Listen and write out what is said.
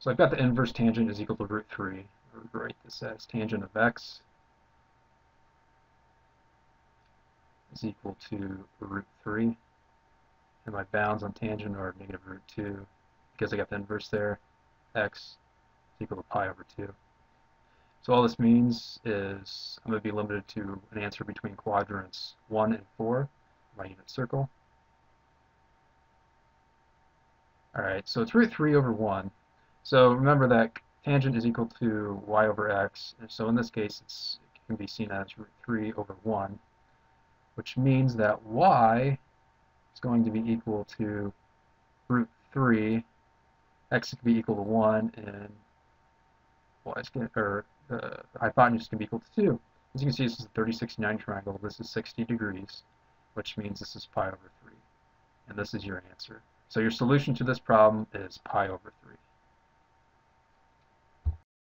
So I've got the inverse tangent is equal to root 3. Or write this as tangent of x is equal to root 3. And my bounds on tangent are negative root 2 because I got the inverse there. x is equal to pi over 2. So all this means is I'm going to be limited to an answer between quadrants 1 and 4, my unit circle. Alright, so it's root 3 over 1. So remember that tangent is equal to y over x, so in this case it can be seen as root 3 over 1, which means that y is going to be equal to root 3, x can be equal to 1, and y is going or uh, hypotenuse can be equal to 2. As you can see, this is a 3069 triangle. This is 60 degrees, which means this is pi over 3. And this is your answer. So your solution to this problem is pi over 3.